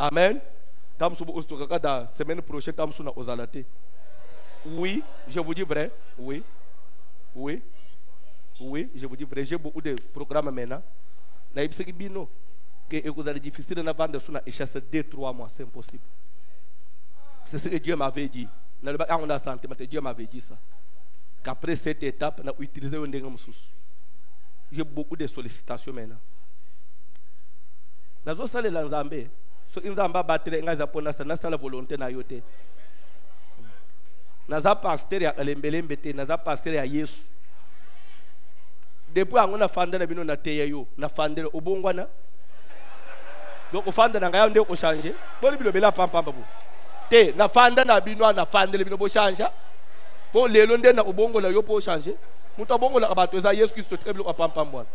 amen. Kada semaine prochaine oui je vous dis vrai. Oui. Oui. Oui je vous dis vrai. J'ai beaucoup de programmes maintenant. Bino ke ekozala difficile na vanda suna echasse 2 3 mois c'est impossible. C'est ce que Dieu m'avait dit. Yango na sentiment te Dieu m'avait dit ça. Qu'après cette étape utiliser yo ndenge mosusu j'ai beaucoup de sollicitations maintenant. Nazosalela nzambe soki nzambe abatele ngai eza mpo nasa nasala volonté na yo te. Naza paster ya lembelembe te naza paster ya yesu. Depuis yango nafanda na bino nateya yo nafandela obongwana? Donc ofanda na ngai ayo nde ochange. Boni bilobela pampamba bo. Te nafanda na bino awa nafandele bino bochangea mpo lelo nde na obongola yo mpo ochange. Moto abongolaka bato eza yesu kristo te biloko apampamba wana